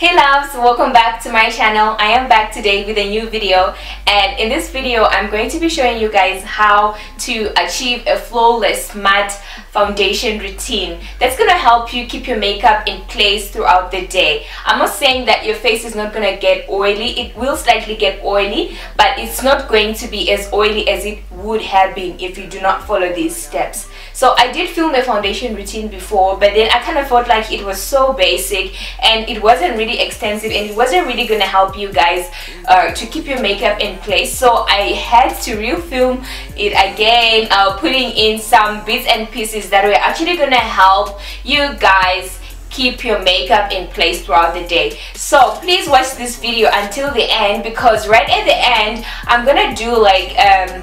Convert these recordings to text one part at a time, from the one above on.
Hey loves, welcome back to my channel. I am back today with a new video and in this video I'm going to be showing you guys how to achieve a flawless matte foundation routine that's going to help you keep your makeup in place throughout the day. I'm not saying that your face is not going to get oily. It will slightly get oily but it's not going to be as oily as it would have been if you do not follow these steps. So I did film a foundation routine before but then I kind of felt like it was so basic and it wasn't really extensive and it wasn't really going to help you guys uh, to keep your makeup in place. So I had to refilm it again uh, putting in some bits and pieces that were actually going to help you guys keep your makeup in place throughout the day so please watch this video until the end because right at the end I'm gonna do like um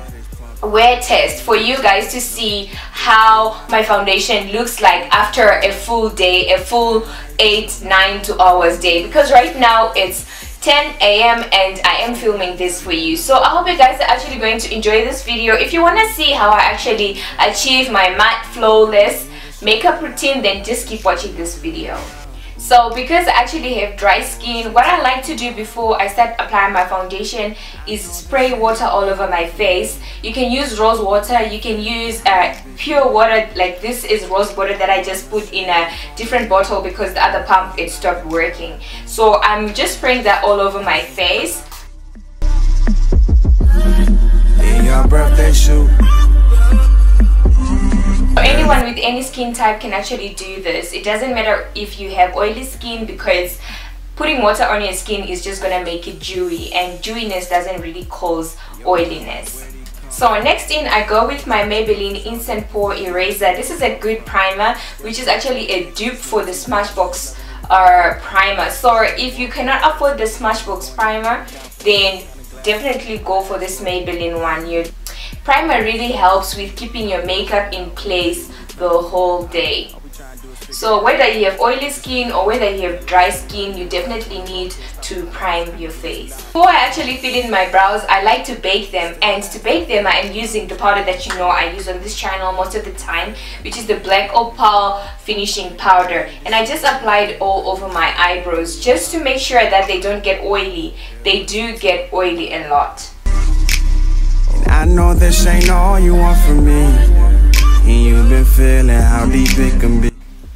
wear test for you guys to see how my foundation looks like after a full day a full 8 9 2 hours day. Because right now it's 10 a.m and I am filming this for you. So I hope you guys are actually going to enjoy this video. If you want to see how I actually achieve my matte flawless makeup routine then just keep watching this video so because I actually have dry skin what I like to do before I start applying my foundation is spray water all over my face. You can use rose water. You can use uh, pure water. Like this is rose water that I just put in a different bottle because the other pump it stopped working. So I'm just spraying that all over my face. In your birthday shoot anyone with any skin type can actually do this it doesn't matter if you have oily skin because putting water on your skin is just gonna make it dewy and dewiness doesn't really cause oiliness so next in I go with my Maybelline Instant Pore Eraser. This is a good primer which is actually a dupe for the Smashbox uh, primer. So if you cannot afford the Smashbox primer then definitely go for this Maybelline one. Your primer really helps with keeping your makeup in place the whole day. So whether you have oily skin or whether you have dry skin you definitely need to prime your face. Before I actually fill in my brows I like to bake them. And to bake them I am using the powder that you know I use on this channel most of the time which is the black opal finishing powder. And I just applied all over my eyebrows just to make sure that they don't get oily. They do get oily a lot I know this ain't all you want from me and you've been feeling how deep it can be.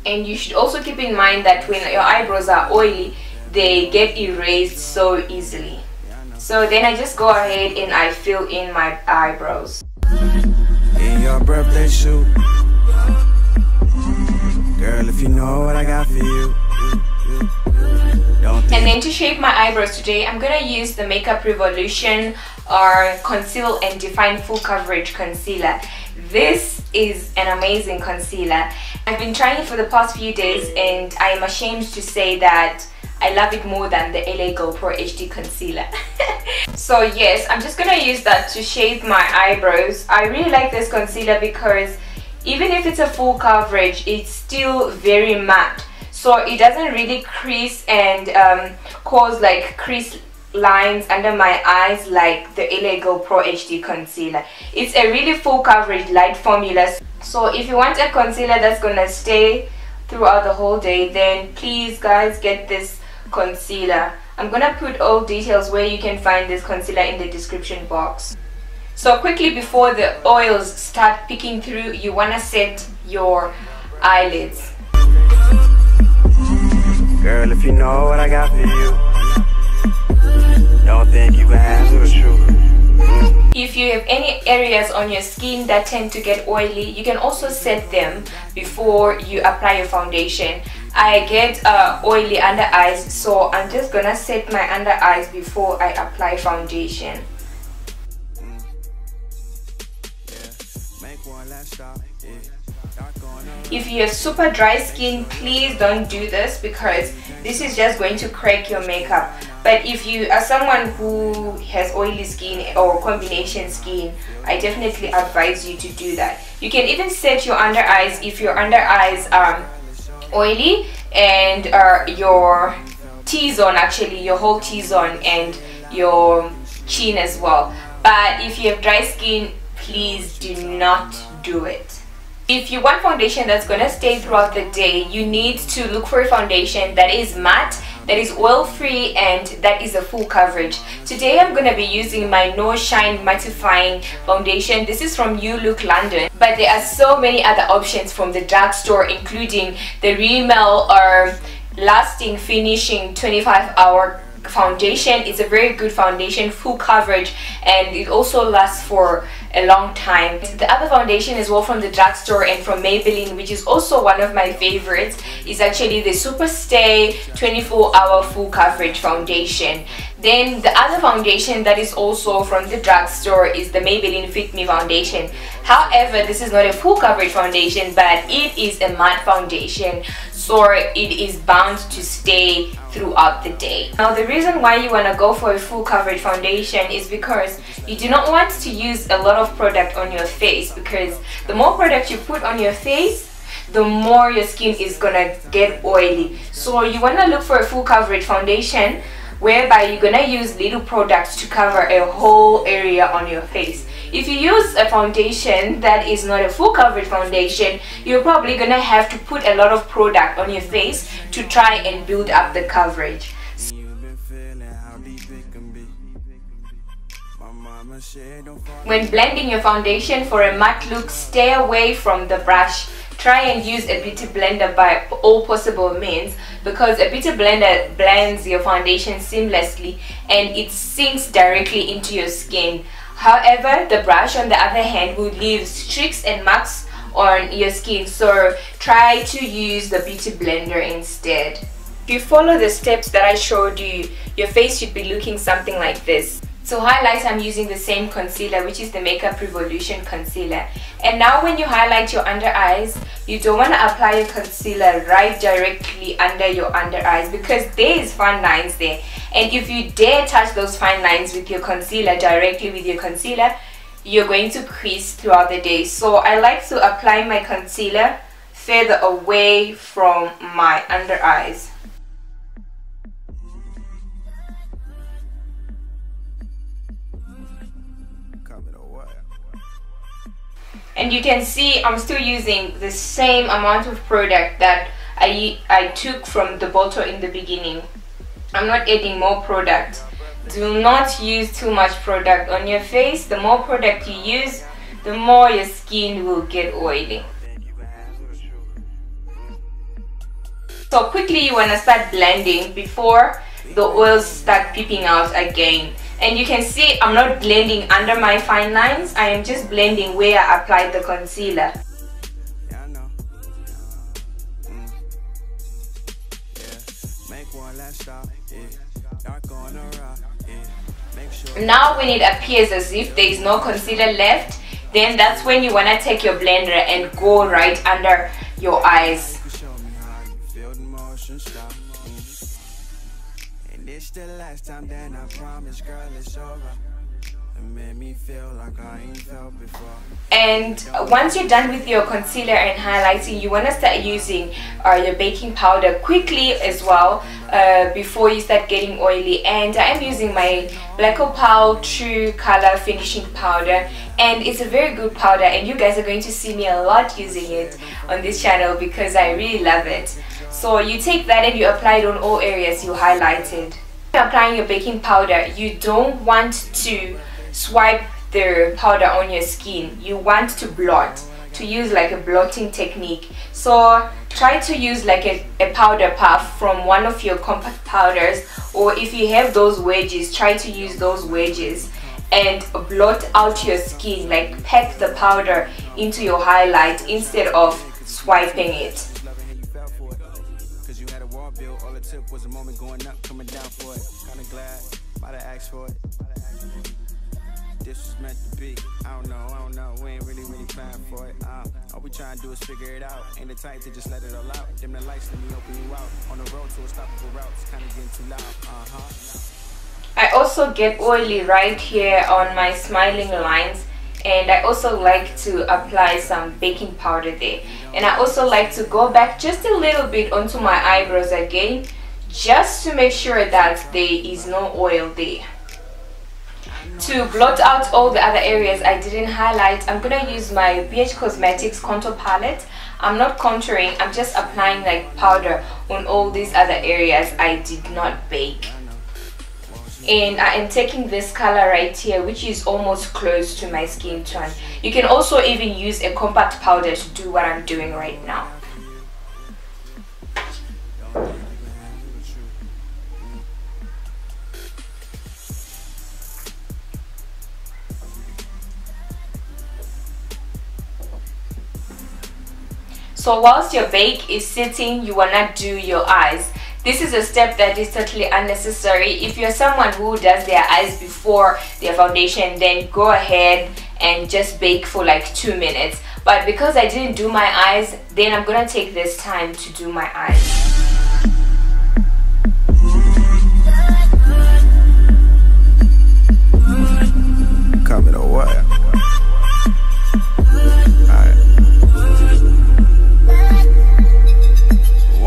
And you should also keep in mind that when your eyebrows are oily, they get erased so easily. So then I just go ahead and I fill in my eyebrows. In your birthday shoot. Girl, if you know what I got for you. And then to shape my eyebrows today, I'm gonna use the Makeup Revolution or Conceal and Define Full Coverage Concealer. This is an amazing concealer. I've been trying it for the past few days and I am ashamed to say that I love it more than the LA Girl Pro HD concealer. so yes, I'm just gonna use that to shape my eyebrows. I really like this concealer because even if it's a full coverage, it's still very matte. So it doesn't really crease and um, cause like crease lines under my eyes like the Girl Pro HD concealer. It's a really full coverage light formula. So if you want a concealer that's gonna stay throughout the whole day then please guys get this concealer. I'm gonna put all details where you can find this concealer in the description box. So quickly before the oils start picking through you wanna set your eyelids. Girl if you know what I got for you don't think you can handle the truth. If you have any areas on your skin that tend to get oily, you can also set them before you apply your foundation. I get uh, oily under eyes, so I'm just gonna set my under eyes before I apply foundation. If you have super dry skin, please don't do this because this is just going to crack your makeup. But if you are someone who has oily skin or combination skin I definitely advise you to do that. You can even set your under eyes if your under eyes are oily and uh, your T-zone actually your whole T-zone and your chin as well. But if you have dry skin please do not do it if you want foundation that's gonna stay throughout the day you need to look for a foundation that is matte that is oil free and that is a full coverage. Today i'm going to be using my no shine mattifying foundation. This is from New Look London. But there are so many other options from the drugstore including the Rimmel or lasting finishing 25 hour foundation. It's a very good foundation full coverage and it also lasts for a long time. The other foundation as well from the drugstore and from Maybelline which is also one of my favorites. Is actually the super stay 24 hour full coverage foundation then the other foundation that is also from the drugstore is the Maybelline Fit Me foundation. However this is not a full coverage foundation but it is a matte foundation. So it is bound to stay throughout the day. Now the reason why you want to go for a full coverage foundation is because you do not want to use a lot of product on your face because the more product you put on your face the more your skin is gonna get oily. So you want to look for a full coverage foundation whereby you're gonna use little products to cover a whole area on your face if you use a foundation that is not a full coverage foundation, you're probably gonna have to put a lot of product on your face to try and build up the coverage. When blending your foundation for a matte look, stay away from the brush. Try and use a beauty blender by all possible means because a beauty blender blends your foundation seamlessly and it sinks directly into your skin. However, the brush on the other hand will leave streaks and marks on your skin so try to use the beauty blender instead. If you follow the steps that I showed you, your face should be looking something like this. To highlight, I'm using the same concealer, which is the Makeup Revolution concealer. And now when you highlight your under eyes, you don't want to apply your concealer right directly under your under eyes because there is fine lines there. And if you dare touch those fine lines with your concealer directly with your concealer, you're going to crease throughout the day. So I like to apply my concealer further away from my under eyes. And you can see I'm still using the same amount of product that I, I took from the bottle in the beginning. I'm not adding more product. Do not use too much product on your face. The more product you use the more your skin will get oily. So quickly you want to start blending before the oils start peeping out again and you can see I'm not blending under my fine lines. I am just blending where I applied the concealer. Now when it appears as if there is no concealer left then that's when you want to take your blender and go right under your eyes the last time, then I promise, girl, it's over. And once you're done with your concealer and highlighting, you want to start using uh, your baking powder quickly as well uh, before you start getting oily. And I'm using my Black Opal True Color Finishing Powder and it's a very good powder and you guys are going to see me a lot using it on this channel because I really love it. So you take that and you apply it on all areas you highlighted applying your baking powder, you don't want to swipe the powder on your skin. You want to blot, to use like a blotting technique. So try to use like a, a powder puff from one of your compact powders or if you have those wedges, try to use those wedges and blot out your skin, like pack the powder into your highlight instead of swiping it. Was a moment going up, coming down for it. Kinda glad, might have asked for it. This was meant to be. I don't know, I don't know. We ain't really, really planned for it. Uh, all we trying to do is figure it out. Ain't the type to just let it all out. Dim the lights, let me open you out. On the road to a stoppable route, it's kinda getting too loud. Uh huh. I also get oily right here on my smiling lines and I also like to apply some baking powder there and I also like to go back just a little bit onto my eyebrows again just to make sure that there is no oil there. To blot out all the other areas I didn't highlight I'm gonna use my BH Cosmetics contour palette. I'm not contouring I'm just applying like powder on all these other areas I did not bake. And I am taking this color right here which is almost close to my skin tone. You can also even use a compact powder to do what I'm doing right now So whilst your bake is sitting, you wanna do your eyes. This is a step that is totally unnecessary. If you're someone who does their eyes before their foundation, then go ahead and just bake for like two minutes. But because I didn't do my eyes, then I'm gonna take this time to do my eyes.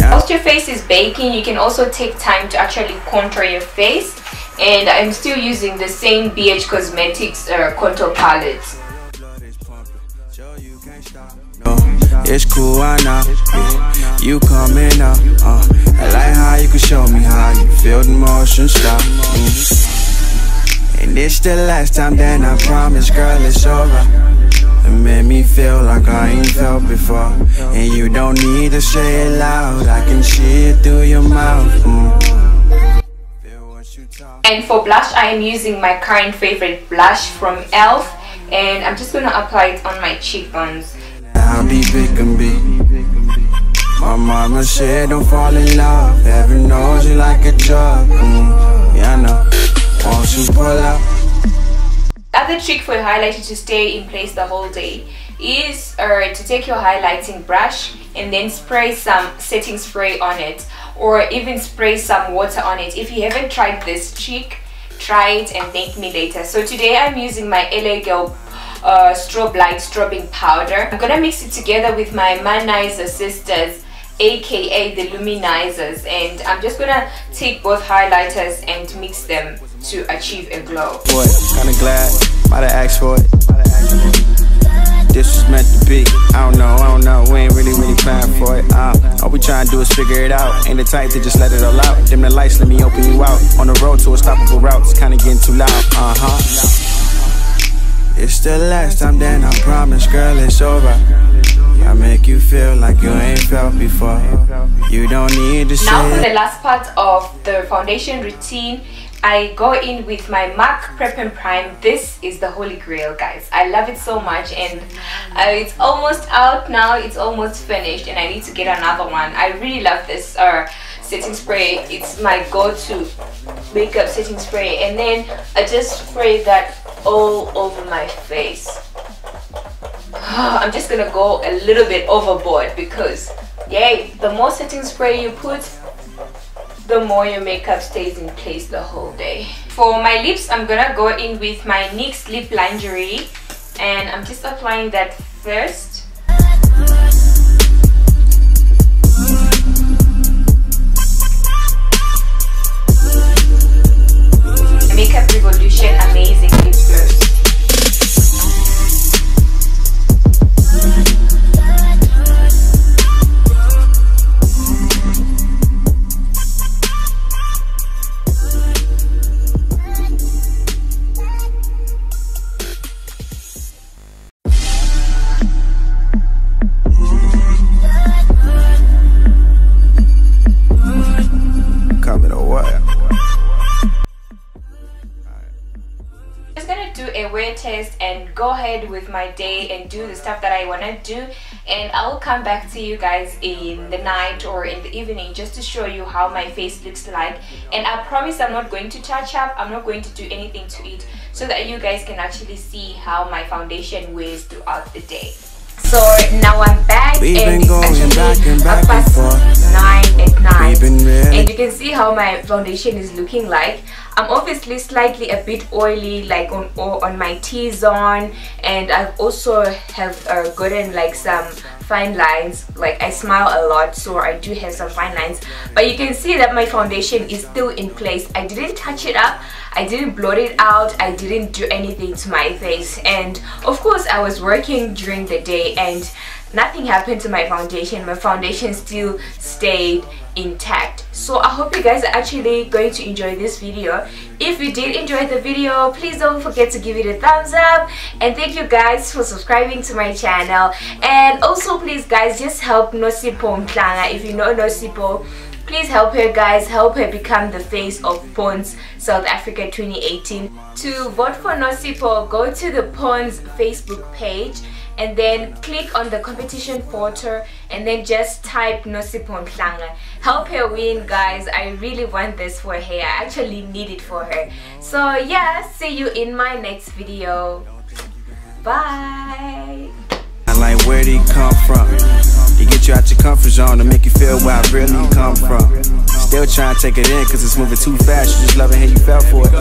yeah. Whilst your face is baking, you can also take time to actually contour your face. And I'm still using the same BH Cosmetics uh, contour palette. It's cool, I know. You coming up. Uh, I like how you can show me how you feel the motion stop. Mm. And it's the last time, then I promise, girl, it's over. It made me feel like I ain't felt before. And you don't need to say it loud, I can see it through your mouth. Mm. And for blush, I am using my current favorite blush from e.l.f. And I'm just gonna apply it on my cheekbones. How deep it can be. My mama said don't fall in love. Heaven knows you like a drug. Mm. Trick for your highlighter to stay in place the whole day is uh, to take your highlighting brush and then spray some setting spray on it or even spray some water on it. If you haven't tried this trick, try it and thank me later. So today I'm using my LA Girl uh, strobe light strobing powder. I'm gonna mix it together with my Manizer Sisters aka the luminizers and I'm just gonna take both highlighters and mix them to achieve a glow. Boy, kinda glad, might have asked for it. This was meant to be. I don't know, I don't know. We ain't really, really planned for it. Uh, all we trying to do is figure it out. Ain't the type to just let it all out. Dim the lights, let me open you out. On the road to a stoppable route, it's kinda getting too loud. Uh huh. It's the last time, then I promise, girl, it's over. I make you feel like you ain't felt before. You don't need to. Now for the last part of the foundation routine. I go in with my MAC Prep and Prime. This is the holy grail, guys. I love it so much and uh, it's almost out now. It's almost finished and I need to get another one. I really love this uh, setting spray. It's my go-to makeup setting spray and then I just spray that all over my face. I'm just gonna go a little bit overboard because yay, the more setting spray you put, the more your makeup stays in place the whole day. For my lips, I'm gonna go in with my NYX Lip Lingerie and I'm just applying that first test ahead with my day and do the stuff that I want to do. And I'll come back to you guys in the night or in the evening just to show you how my face looks like. And I promise I'm not going to touch up. I'm not going to do anything to it so that you guys can actually see how my foundation wears throughout the day. So now I'm back We've and it's actually back and back past 9 and really and you can see how my foundation is looking like. I'm obviously slightly a bit oily like on on my T-zone and I've also have uh, gotten like some fine lines. Like I smile a lot so I do have some fine lines. But you can see that my foundation is still in place. I didn't touch it up. I didn't blot it out. I didn't do anything to my face. And of course I was working during the day and nothing happened to my foundation. My foundation still stayed intact. So i hope you guys are actually going to enjoy this video. If you did enjoy the video please don't forget to give it a thumbs up. And thank you guys for subscribing to my channel. And also please guys just help Nosipho Mhlanga. If you know Nosipho please help her guys. Help her become the face of Pond's South Africa 2018 to vote for Nosipho go to the Pond's Facebook page and then click on the competition photo and then just type Nosipho Mhlanga. Help her win guys. I really want this for her. I actually need it for her. So yeah, see you in my next video. Bye. I like where did he come from? To get you out your comfort zone to make you feel where I really come from. Still trying to take it in cause it's moving too fast. You just love it how you fell for it.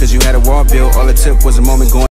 Cause you had a wall built, all it took was a moment going